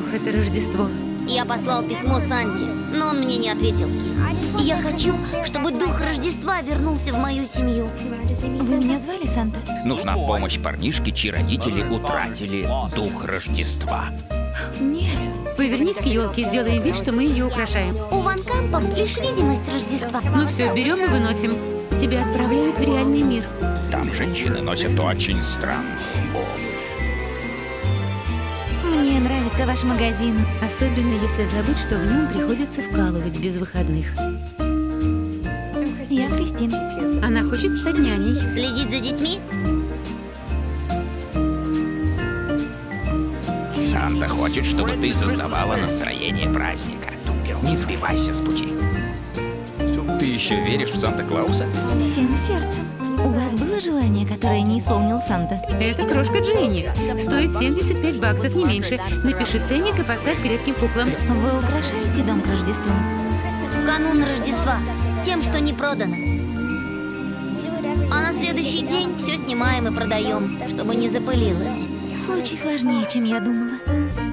Ох, это Рождество. Я послал письмо Санте, но он мне не ответил. Я хочу, чтобы дух Рождества вернулся в мою семью. Вы меня звали, Санта? Нужна помощь парнишке, чьи родители утратили дух Рождества. Нет. Повернись к елке, сделаем вид, что мы ее украшаем. У Ван Кампов лишь видимость Рождества. Ну все, берем и выносим. Тебя отправляют в реальный мир. Там женщины носят очень странную обувь. Нравится ваш магазин. Особенно если забыть, что в нем приходится вкалывать без выходных. Я Кристин. Она хочет стать няней. Следить за детьми? Санта хочет, чтобы ты создавала настроение праздника. Не сбивайся с пути. Ты еще веришь в Санта-Клауса? Всем сердцем. У вас было желание, которое не исполнил Санта? Это крошка Дженни. Стоит 75 баксов, не меньше. Напиши ценник и поставь к редким куклам. Вы украшаете дом к Рождеству? В канун Рождества. Тем, что не продано. А на следующий день все снимаем и продаем, чтобы не запылилось. Случай сложнее, чем я думала.